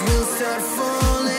We'll start falling